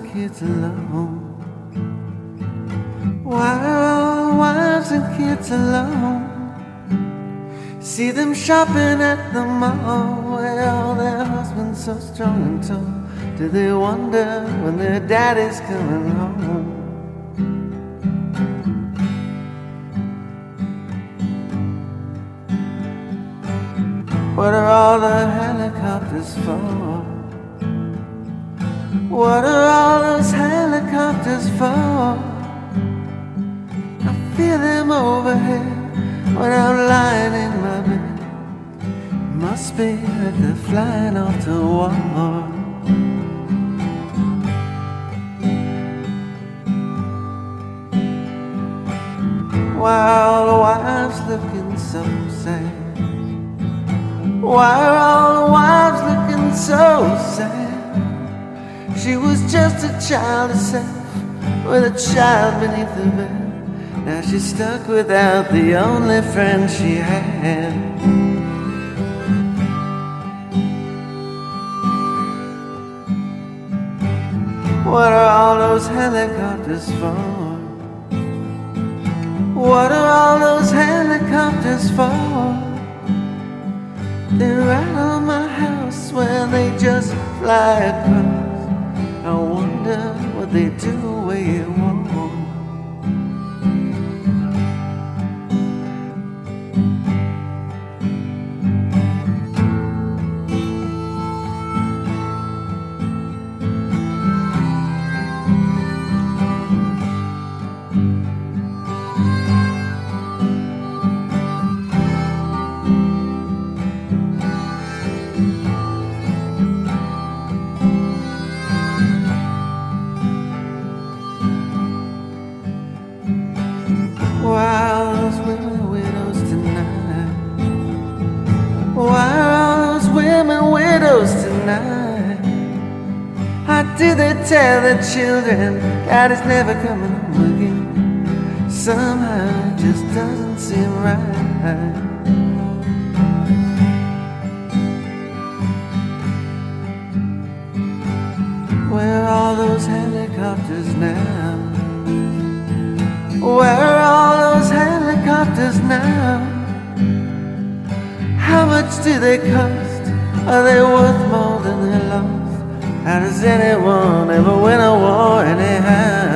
kids alone? The wives and kids alone? See them shopping at the mall where all their husbands so strong and tall. Do they wonder when their daddy's coming home? What are all the helicopters for? What are all those helicopters for? I feel them overhead when I'm lying in my bed. Must be that they're flying off to war. All the wives looking so sad? Why are all the wives looking so sad? She was just a child herself, with a child beneath the bed. Now she's stuck without the only friend she had. What are all those helicopters for? What are all those helicopters for? They're right on my house where they just fly across. They do tonight? How do they tell the children God is never coming home again? Somehow it just doesn't seem right. Where are all those helicopters now? Where are all those helicopters now? How much do they cost? Are they worth more than they lost? How does anyone ever win a war anyhow?